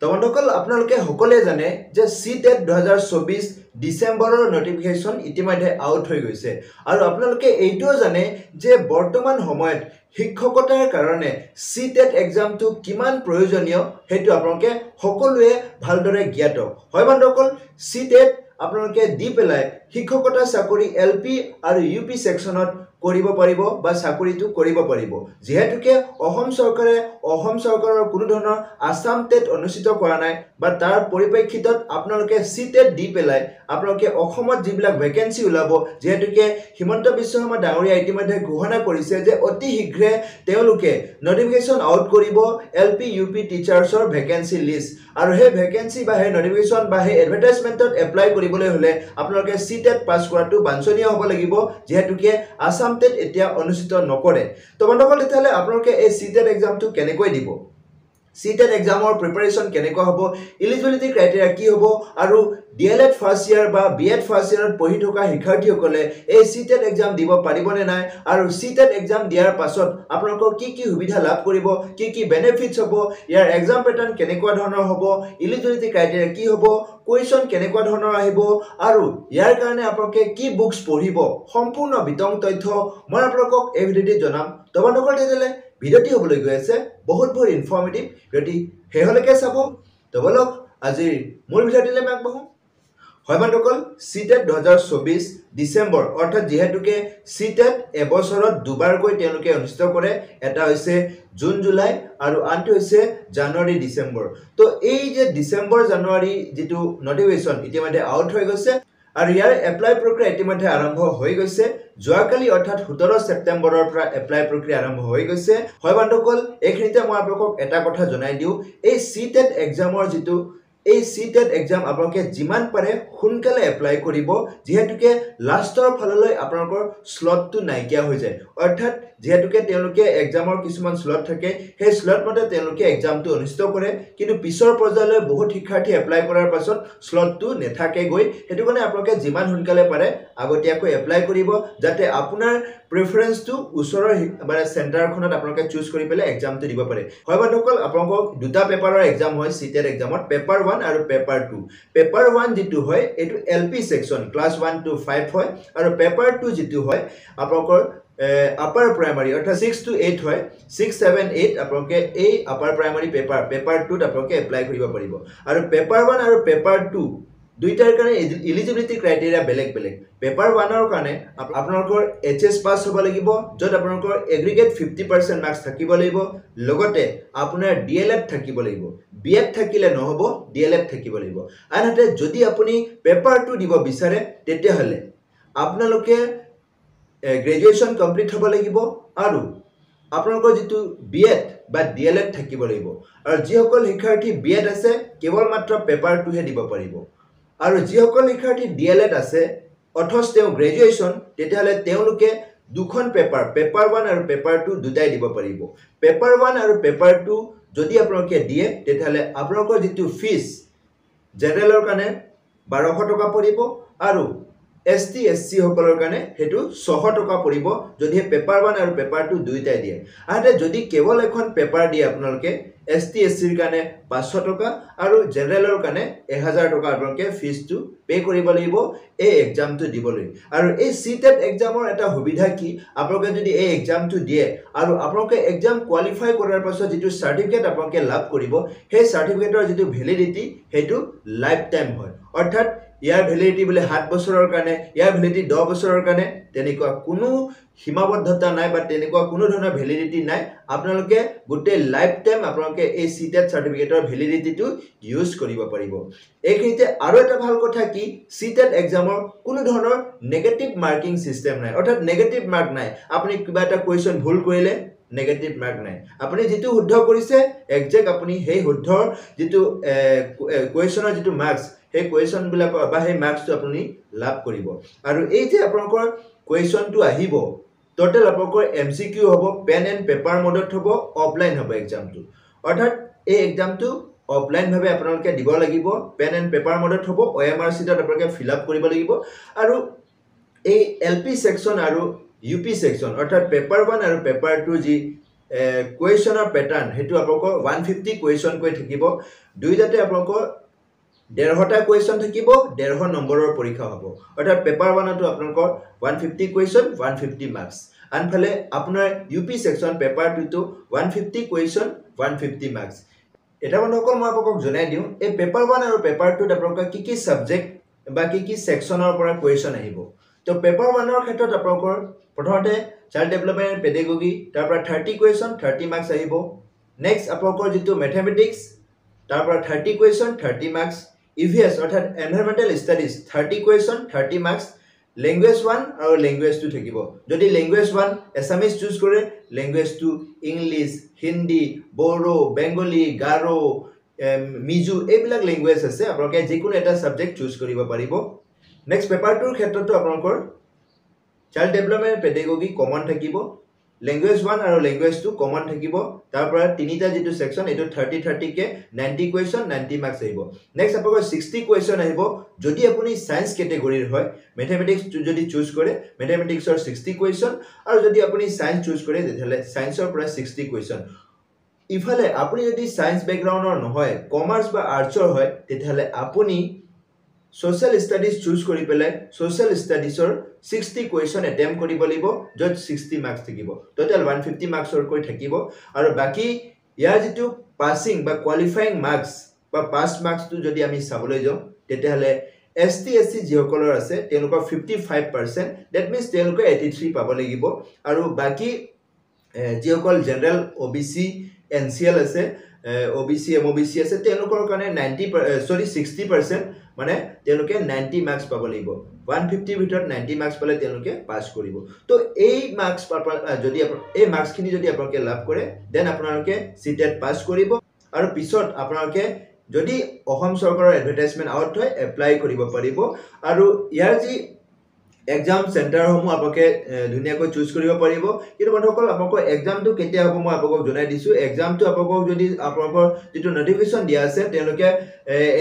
তো বন্ধুসকল আপোনালোকে সকলোৱে জানে যে চি টেট দুহেজাৰ চৌবিছ ডিচেম্বৰৰ নটিফিকেশ্যন ইতিমধ্যে আউট হৈ গৈছে। আৰু আপোনালোকে এইটোও জানে যে বৰ্তমান সময়ত শিক্ষকতাৰ কাৰণে চি টেট এক্সামটো কিমান প্ৰয়োজনীয় সেইটো আপোনালোকে সকলোৱে ভালদৰে জ্ঞাত। হয় বন্ধুসকল চি টেট আপোনালোকে দি পেলাই শিক্ষকতা চাকৰি এল পি আৰু ইউ পি ছেকশ্যনত কৰিব পাৰিব বা চাকৰিটো কৰিব পাৰিব। যিহেতুকে অসম চৰকাৰে অসম চৰকাৰৰ কোনো ধৰণৰ আছাম টেট অনুষ্ঠিত কৰা নাই বা তাৰ পৰিপ্ৰেক্ষিতত আপোনালোকে চি টেট দি পেলাই আপোনালোকে অসমত যিবিলাক ভেকেঞ্চি ওলাব যিহেতুকে হিমন্ত বিশ্ব শৰ্মা ডাঙৰীয়া ইতিমধ্যে ঘোষণা কৰিছে যে অতি শীঘ্ৰে তেওঁলোকে নটিফিকেশ্যন আউট কৰিব এল পি ইউ পি টিচাৰ্ছৰ ভেকেঞ্চি লিষ্ট আৰু সেই ভেকেঞ্চি বা সেই নটিফিকেশ্যন বা সেই এডভাৰটাইজমেণ্টত এপ্লাই কৰিবলৈ হ'লে আপোনালোকে চি টেট পাছ কৰাটো বাঞ্ছনীয় হ'ব লাগিব যিহেতুকে আছাম টেট এতিয়া অনুষ্ঠিত নকৰে। তো বন্ধুসকল তেতিয়াহ'লে আপোনালোকে এই চি টেট এক্সামটো কেনেকৈ দিব? চি টেট এক্সামৰ প্ৰিপাৰেশ্যন কেনেকুৱা হ'ব ইলিজিবিলিটি ক্ৰাইটেৰিয়া কি হ'ব আৰু D El Ed first year বা বি এড ফাৰ্ষ্ট ইয়াৰত পঢ়ি থকা শিক্ষাৰ্থীসকলে এই চি টেট এক্সাম দিব পাৰিবনে নাই আৰু চি টেট এক্সাম দিয়াৰ পাছত আপোনালোকৰ কি কি সুবিধা লাভ কৰিব কি কি বেনিফিটছ হ'ব ইয়াৰ এক্সাম পেটাৰ্ণ কেনেকুৱা ধৰণৰ হ'ব ইলিজিবিলিটি ক্ৰাইটেৰিয়া কি হ'ব কুৱেশ্যন কেনেকুৱা ধৰণৰ আহিব আৰু ইয়াৰ কাৰণে আপোনালোকে কি বুকছ পঢ়িব সম্পূৰ্ণ বিতং তথ্য মই আপোনালোকক এই ভিডিঅ'টিত জনাম। তো বন্ধুসকল তেতিয়াহ'লে ভিডিঅ'টি হ'বলৈ গৈ আছে বহুত বহুত ইনফৰ্মেটিভ ভিডিঅ'টি শেহলৈকে চাব। তো বলক আজিৰ মূল ভিডিঅ'টিলৈ আমি আগবাঢ়োঁ। হয় বন্ধুসকল চি টেট দুহেজাৰ চৌবিছ ডিচেম্বৰ অৰ্থাৎ যিহেতুকে চি টেট এবছৰত দুবাৰকৈ তেওঁলোকে অনুষ্ঠিত কৰে এটা হৈছে জুন জুলাই আৰু আনটো হৈছে জানুৱাৰী ডিচেম্বৰ। তো এই যে ডিচেম্বৰ জানুৱাৰী যিটো নটিফিকেশ্যন ইতিমধ্যে আউট হৈ গৈছে। আৰু ইয়াৰ এপ্লাই প্ৰক্ৰিয়া ইতিমধ্যে আৰম্ভ হৈ গৈছে। যোৱাকালি অৰ্থাৎ সোতৰ ছেপ্টেম্বৰৰ পৰা এপ্লাই প্ৰক্ৰিয়া আৰম্ভ হৈ গৈছে। হয় বন্ধুসকল এইখিনিতে মই আপোনালোকক এটা কথা জনাই দিওঁ। এই চি টেট এক্সামৰ যিটো এই চি টেট এক্সাম আপোনালোকে যিমান পাৰে সোনকালে এপ্লাই কৰিব যিহেতুকে লাষ্টৰ ফাললৈ আপোনালোকৰ শ্লটটো নাইকিয়া হৈ যায়। অৰ্থাৎ যিহেতুকে তেওঁলোকে এক্সামৰ কিছুমান শ্লট থাকে সেই শ্লট মতে তেওঁলোকে এক্সামটো অনুষ্ঠিত কৰে কিন্তু পিছৰ পৰ্যায়লৈ বহুত শিক্ষাৰ্থী এপ্লাই কৰাৰ পাছত শ্লটটো নাথাকেগৈ। সেইটো কাৰণে আপোনালোকে যিমান সোনকালে পাৰে আগতীয়াকৈ এপ্লাই কৰিব যাতে আপোনাৰ প্ৰিফাৰেঞ্চটো ওচৰৰ মানে চেণ্টাৰখনত আপোনালোকে চুজ কৰি পেলাই এক্সামটো দিব পাৰে। হয় বন্ধুসকল আপোনালোকক দুটা পেপাৰৰ এক্সাম হয় চি টেট এক্সামত পেপাৰ ওৱান আৰু পেপাৰ টু পেপাৰ ওৱান যিটো হয় এইটো L P section class one two five হয়। আৰু পেপাৰ টু যিটো হয় আপোনালোকৰ আপাৰ প্ৰাইমাৰী অৰ্থাৎ ছিক্স টু এইট হয়। ছিক্স ছেভেন এইট আপোনালোকে এই আপাৰ প্ৰাইমাৰী পেপাৰ পেপাৰ টুত আপোনালোকে এপ্লাই কৰিব পাৰিব। আৰু পেপাৰ ওৱান আৰু পেপাৰ টু দুইটাৰ কাৰণে ইলিজিবিলিটি ক্ৰাইটেৰিয়া বেলেগ বেলেগ। পেপাৰ ওৱানৰ কাৰণে আপোনালোকৰ এইচ এছ পাছ হ'ব লাগিব য'ত আপোনালোকৰ এগ্ৰিগেট ফিফটি পাৰ্চেণ্ট মাৰ্কছ থাকিব লাগিব। লগতে আপোনাৰ ডি এল এড থাকিব লাগিব। বি এড থাকিলে নহ'ব ডি এল এড থাকিব লাগিব। আনহাতে যদি আপুনি পেপাৰ টু দিব বিচাৰে তেতিয়াহ'লে আপোনালোকে গ্ৰেজুৱেশ্যন কমপ্লিট হ'ব লাগিব আৰু আপোনালোকৰ যিটো বি এড বা ডি এল এড থাকিব লাগিব। আৰু যিসকল শিক্ষাৰ্থী বি এড আছে কেৱল মাত্ৰ পেপাৰ টুহে দিব পাৰিব। আৰু যিসকল শিক্ষাৰ্থী ডি এল এড আছে অথচ তেওঁ গ্ৰেজুৱেশ্যন তেতিয়াহ'লে তেওঁলোকে দুখন পেপাৰ পেপাৰ ওৱান আৰু পেপাৰ টু দুটাই দিব পাৰিব। পেপাৰ ওৱান আৰু পেপাৰ টু যদি আপোনালোকে দিয়ে তেতিয়াহ'লে আপোনালোকৰ যিটো ফিজ জেনেৰেলৰ কাৰণে বাৰশ টকা পৰিব আৰু এছ টি এছ চিসকলৰ কাৰণে সেইটো ছশ টকা পৰিব যদিহে পেপাৰ ওৱান আৰু পেপাৰ টু দুয়োটাই দিয়ে। আনহাতে যদি কেৱল এখন পেপাৰ দিয়ে আপোনালোকে এছ টি এছ চিৰ কাৰণে পাঁচশ টকা আৰু জেনেৰেলৰ কাৰণে এহেজাৰ টকা আপোনালোকে ফিজটো পে' কৰিব লাগিব এই এক্সামটো দিবলৈ। আৰু এই চি টেট এক্সামৰ এটা সুবিধা কি? আপোনালোকে যদি এই এক্সামটো দিয়ে আৰু আপোনালোকে এক্সাম কোৱালিফাই কৰাৰ পাছত যিটো চাৰ্টিফিকেট আপোনালোকে লাভ কৰিব সেই চাৰ্টিফিকেটৰ যিটো ভেলিডিটি সেইটো লাইফ টাইম হয়। অৰ্থাৎ ইয়াৰ ভেলিডিটি বোলে সাত বছৰৰ কাৰণে ইয়াৰ ভেলিডিটি দহ বছৰৰ কাৰণে তেনেকুৱা কোনো সীমাবদ্ধতা নাই বা তেনেকুৱা কোনো ধৰণৰ ভেলিডিটি নাই। আপোনালোকে গোটেই লাইফ টাইম আপোনালোকে এই চি টেট চাৰ্টিফিকেটৰ ভেলিডিটিটো ইউজ কৰিব পাৰিব। এইখিনিতে আৰু এটা ভাল কথা কি চি টেট এক্সামৰ কোনো ধৰণৰ নেগেটিভ মাৰ্কিং ছিষ্টেম নাই। অৰ্থাৎ নেগেটিভ মাৰ্ক নাই। আপুনি কিবা এটা কুৱেশ্যন ভুল কৰিলে নেগেটিভ মাৰ্ক নাই। আপুনি যিটো শুদ্ধ কৰিছে একজেক্ট আপুনি সেই শুদ্ধৰ যিটো কুৱেশ্যনৰ যিটো মাৰ্কছ সেই কুৱেশ্যনবিলাকৰ বা সেই মাৰ্কছটো আপুনি লাভ কৰিব। আৰু এই যে আপোনালোকৰ কুৱেশ্যনটো আহিব ট'টেল আপোনালোকৰ এম চি কিউ হ'ব পেন এণ্ড পেপাৰ মডত হ'ব অফলাইন হ'ব এক্সামটো অৰ্থাৎ এই এক্সামটো অফলাইনভাৱে আপোনালোকে দিব লাগিব পেন এণ্ড পেপাৰ মডত হ'ব অ' এম আৰ চিটত আপোনালোকে ফিল আপ কৰিব লাগিব। আৰু এই এল পি ছেকশ্যন আৰু ইউ পি ছেকশ্যন অৰ্থাৎ পেপাৰ ওৱান আৰু পেপাৰ টু যি কুৱেশ্যনৰ পেটাৰ্ণ সেইটো আপোনালোকৰ ওৱান ফিফটি কুৱেশ্যনকৈ থাকিব। দুইটাতে আপোনালোকৰ ডেৰশটা কুৱেশ্যন থাকিব ডেৰশ নম্বৰৰ পৰীক্ষা হ'ব। অৰ্থাৎ পেপাৰ ওৱানতো আপোনালোকৰ one fifty question one fifty marks আনফালে আপোনাৰ U P section paper টুটো one fifty question one fifty marks এটা বন্ধুসকল মই আপোনালোকক জনাই দিওঁ এই পেপাৰ ওৱান আৰু পেপাৰ টুত আপোনালোকৰ কি কি ছাবজেক্ট বা কি কি ছেকশ্যনৰ পৰা কুৱেশ্যন আহিব। তো পেপাৰ ওৱানৰ ক্ষেত্ৰত আপোনালোকৰ প্ৰথমতে চাইল্ড ডেভেলপমেণ্ট পেডেগগি তাৰ পৰা থাৰ্টি কুৱেশ্যন থাৰ্টি মাৰ্কছ আহিব। নেক্সট আপোনালোকৰ যিটো মেথমেটিক্স তাৰ পৰা thirty question thirty marks E V S অৰ্থাৎ environmental studies thirty question thirty marks language one আৰু লেংগুৱেজ টু থাকিব। যদি লেংগুৱেজ ওৱান এছামিজ চুজ কৰে language two English Hindi Bodo Bengali Garo Mizo এইবিলাক লেংগুৱেজ আছে আপোনালোকে যিকোনো এটা ছাবজেক্ট চুজ কৰিব পাৰিব। নেক্সট পেপাৰটোৰ ক্ষেত্ৰতো আপোনালোকৰ চাইল্ড ডেভেলপমেণ্ট পেডেগগি কমন থাকিব। লেংগুৱেজ ওৱান আৰু লেংগুৱেজ টু কমন থাকিব। তাৰ পৰা তিনিটা যিটো ছেকশ্যন এইটো থাৰ্টি থাৰ্টিকে নাইণ্টি কুৱেশ্যন নাইণ্টি মাৰ্কছ আহিব। নেক্সট আপোনালোকৰ ছিক্সটি কুৱেশ্যন আহিব। যদি আপুনি ছায়েন্স কেটেগৰীৰ হয় মেথমেটিক্স যদি চুজ কৰে মেথমেটিক্সৰ ছিক্সটি কুৱেশ্যন আৰু যদি আপুনি ছায়েন্স চুজ কৰে তেতিয়াহ'লে ছায়েন্সৰ পৰা ছিক্সটি কুৱেশ্যন ইফালে আপুনি যদি ছায়েন্স বেকগ্ৰাউণ্ডৰ নহয় কমাৰ্চ বা আৰ্টছৰ হয় তেতিয়াহ'লে আপুনি ছ'চিয়েল ষ্টাডিজ চুজ কৰি পেলাই ছ'চিয়েল ষ্টাডিজৰ ছিক্সটি কুৱেশ্যন এটেম্প কৰিব লাগিব য'ত ছিক্সটি মাৰ্কছ থাকিব ট'টেল ওৱান ফিফটি মাৰ্কছৰকৈ থাকিব আৰু বাকী ইয়াৰ যিটো পাছিং বা কোৱালিফাইং মাৰ্কছ বা পাছ মাৰ্কছটো যদি আমি চাবলৈ যাওঁ তেতিয়াহ'লে এছ টি এছ চি যিসকলৰ আছে তেওঁলোকৰ fifty five percent that means তেওঁলোকে এইটি থ্ৰী পাব লাগিব আৰু বাকী যিসকল general O' B C N C L আছে O' B C M O' B C আছে তেওঁলোকৰ কাৰণে নাইণ্টি চৰি ছিক্সটি পাৰ্চেণ্ট মানে তেওঁলোকে নাইণ্টি মাৰ্কছ পাব লাগিব। ওৱান ফিফটিৰ ভিতৰত নাইণ্টি মাৰ্কছ পালে তেওঁলোকে পাছ কৰিব। তো এই মাৰ্কছ যদি এই মাৰ্কছখিনি যদি আপোনালোকে লাভ কৰে দেন আপোনালোকে চি টেট পাছ কৰিব আৰু পিছত আপোনালোকে যদি অসম চৰকাৰৰ এডভাৰটাইজমেণ্ট আউট হয় এপ্লাই কৰিব পাৰিব। আৰু ইয়াৰ যি এক্সাম চেণ্টাৰসমূহ আপোনালোকে ধুনীয়াকৈ চুজ কৰিব পাৰিব। কিন্তু বন্ধুসকল আপোনালোকৰ এক্সামটো কেতিয়া হ'ব মই আপোনালোকক জনাই দিছোঁ। এক্সামটো আপোনালোকক যদি আপোনালোকৰ যিটো নটিফিকেশ্যন দিয়া আছে তেওঁলোকে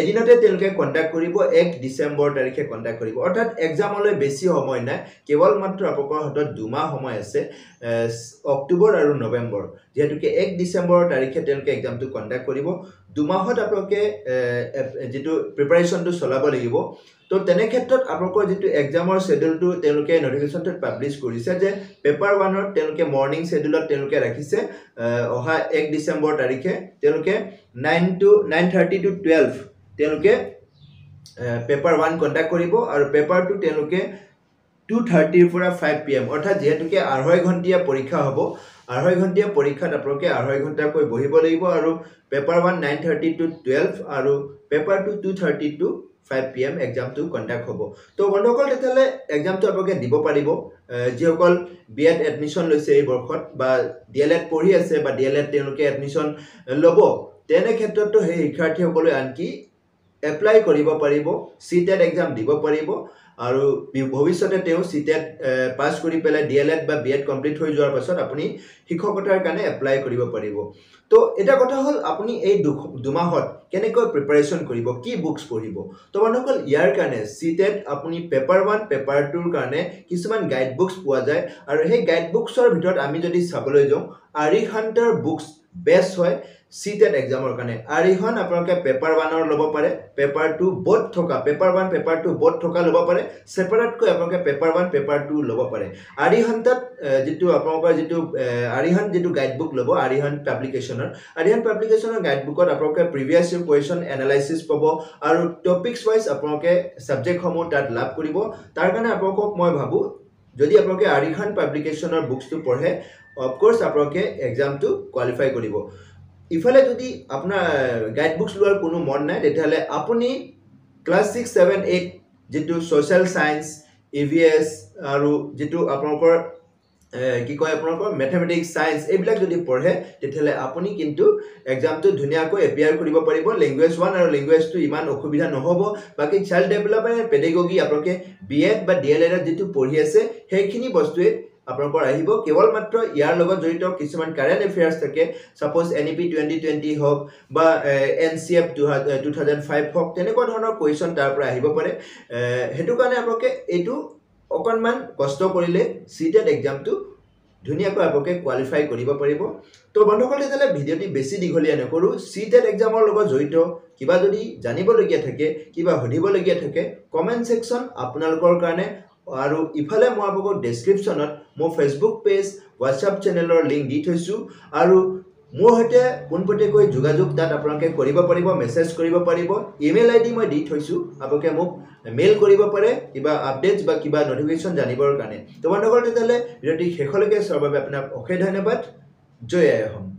এদিনতে তেওঁলোকে কণ্টেক্ট কৰিব এক ডিচেম্বৰ তাৰিখে কণ্টেক্ট কৰিব। অৰ্থাৎ এক্সামলৈ বেছি সময় নাই। কেৱল মাত্ৰ আপোনালোকৰ হাতত দুমাহ সময় আছে অক্টোবৰ আৰু নৱেম্বৰ। যিহেতুকে এক ডিচেম্বৰ তাৰিখে তেওঁলোকে এক্সামটো কণ্ডাক্ট কৰিব। দুমাহত আপোনালোকে যিটো প্ৰিপাৰেশ্যনটো চলাব লাগিব তো তেনে ক্ষেত্ৰত আপোনালোকৰ যিটো এক্সামৰ শ্বেডিউলটো তেওঁলোকে নটিফিকেশ্যনটোত পাব্লিছ কৰিছে যে পেপাৰ ওৱানত তেওঁলোকে মৰ্ণিং শ্বেডিউলত তেওঁলোকে ৰাখিছে অহা এক ডিচেম্বৰ তাৰিখে তেওঁলোকে nine to nine thirty to twelve তেওঁলোকে পেপাৰ ওৱান কণ্ডাক্ট কৰিব আৰু পেপাৰ টু তেওঁলোকে টু থাৰ্টিৰ পৰা ফাইভ পি এম অৰ্থাৎ যিহেতুকে আঢ়ৈ ঘণ্টীয়া পৰীক্ষা হ'ব আঢ়ৈ ঘণ্টীয়া পৰীক্ষাত আপোনালোকে আঢ়ৈ ঘণ্টাকৈ বহিব লাগিব আৰু paper one nine thirty to twelve আৰু paper two two thirty to five P M এক্সামটো conduct হ'ব। তো বন্ধুসকল তেতিয়াহ'লে এক্সামটো আপোনালোকে দিব পাৰিব। যিসকল বি এড এডমিশ্যন লৈছে এই বৰ্ষত বা ডি এল এড পঢ়ি আছে বা ডি এল এড তেওঁলোকে এডমিশ্যন ল'ব তেনে ক্ষেত্ৰতো সেই শিক্ষাৰ্থীসকলে আনকি এপ্লাই কৰিব পাৰিব চি টেট এক্সাম দিব পাৰিব। আৰু ভৱিষ্যতে তেওঁ চি টেট পাছ কৰি পেলাই ডি এল এড বা বি এড কমপ্লিট হৈ যোৱাৰ পাছত আপুনি শিক্ষকতাৰ কাৰণে এপ্লাই কৰিব পাৰিব। তো এটা কথা হ'ল আপুনি এই দুমাহত কেনেকৈ প্ৰিপাৰেশ্যন কৰিব কি বুকছ পঢ়িব? তো মানুহসকল ইয়াৰ কাৰণে চি টেট আপুনি পেপাৰ ওৱান পেপাৰ টুৰ কাৰণে কিছুমান গাইড বুকছ পোৱা যায়। আৰু সেই গাইড বুকছৰ ভিতৰত আমি যদি চাবলৈ যাওঁ আৰিহান্তাৰ বুকছ বেষ্ট হয় চি টেট এক্সামৰ কাৰণে। আৰিহন আপোনালোকে পেপাৰ ওৱানৰ ল'ব পাৰে পেপাৰ টু ব'থ থকা paper one paper two both থকা ল'ব পাৰে। ছেপাৰেটকৈ আপোনালোকে পেপাৰ ওৱান পেপাৰ টু ল'ব পাৰে। আৰিহান্তাত যিটো আপোনালোকৰ যিটো আৰিহান যিটো গাইড বুক ল'ব আৰিহান পাব্লিকেশ্যনৰ আৰিহান পাব্লিকেশ্যনৰ গাইড বুকত আপোনালোকে প্ৰিভিয়াছ ইয়েৰ কুৱেশ্যন এনালাইচিছ পাব আৰু টপিকছ ৱাইজ আপোনালোকে ছাবজেক্টসমূহ তাত লাভ কৰিব। তাৰ কাৰণে আপোনালোকক মই ভাবোঁ যদি আপোনালোকে আৰিহান পাব্লিকেশ্যনৰ বুকছটো পঢ়ে অফক'ৰ্ছ আপোনালোকে এক্সামটো কোৱালিফাই কৰিব। ইফালে যদি আপোনাৰ গাইড বুকছ লোৱাৰ কোনো মন নাই তেতিয়াহ'লে আপুনি ক্লাছ ছিক্স ছেভেন এইট যিটো social science E V S আৰু যিটো আপোনালোকৰ কি কয় আপোনালোকৰ মেথমেটিক্স ছায়েন্স এইবিলাক যদি পঢ়ে তেতিয়াহ'লে আপুনি কিন্তু এক্সামটো ধুনীয়াকৈ এপিয়াৰ কৰিব পাৰিব। লেংগুৱেজ ওৱান আৰু লেংগুৱেজ টু ইমান অসুবিধা নহ'ব। বাকী চাইল্ড ডেভেলপমেণ্ট পেডেগগি আপোনালোকে বি এড বা ডি এল এডত যিটো পঢ়ি আছে সেইখিনি বস্তুৱে আপোনালোকৰ আহিব। কেৱল মাত্ৰ ইয়াৰ লগত জড়িত কিছুমান কাৰেণ্ট এফেয়াৰ্ছ থাকে। Suppose N E P twenty twenty হওক বা N C F two two thousand five হওক তেনেকুৱা ধৰণৰ কুৱেশ্যন তাৰ পৰা আহিব পাৰে। সেইটো কাৰণে আপোনালোকে এইটো অকণমান কষ্ট কৰিলে চি টেট এক্সামটো ধুনীয়াকৈ আপোনালোকে কোৱালিফাই কৰিব পাৰিব। তো বন্ধুসকল তেতিয়াহ'লে ভিডিঅ'টি বেছি দীঘলীয়া নকৰোঁ। চি টেট এক্সামৰ লগত জড়িত কিবা যদি জানিবলগীয়া থাকে কিবা সুধিবলগীয়া থাকে কমেণ্ট ছেকশ্যন আপোনালোকৰ কাৰণে আৰু ইফালে মই আপোনালোকক ডেছক্ৰিপশ্যনত মোৰ ফেচবুক পেজ হোৱাটছআপ চেনেলৰ লিংক দি থৈছোঁ আৰু মোৰ সৈতে পোনপটীয়াকৈ যোগাযোগ তাত আপোনালোকে কৰিব পাৰিব মেছেজ কৰিব পাৰিব ইমেইল আই ডি মই দি থৈছোঁ আপোনালোকে মোক মেইল কৰিব পাৰে কিবা আপডেটছ বা কিবা নটিফিকেশ্যন জানিবৰ কাৰণে। তো বন্ধুসকল তেতিয়াহ'লে ভিডিঅ'টি শেষলৈকে চোৱাৰ বাবে আপোনাক অশেষ ধন্যবাদ। জয় আই অসম।